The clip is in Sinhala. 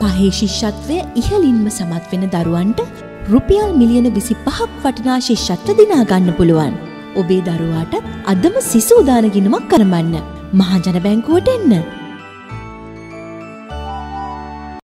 පහේ ශිෂ්‍යත්වය ඉහලින්ම සමත් වෙන දරුවන්ට රුපියල් මිලියන විසි පහක් වටනා ශිෂ්‍යත්ව දිනාගන්න පුළුවන්. ඔබේ දරුවාට අදම සිසූදානගිනමක් කරමන්න. මහජන බැංකුවට එන්න.